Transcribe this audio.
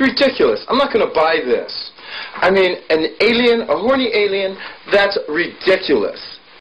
That's ridiculous. I'm not going to buy this. I mean, an alien, a horny alien, that's ridiculous.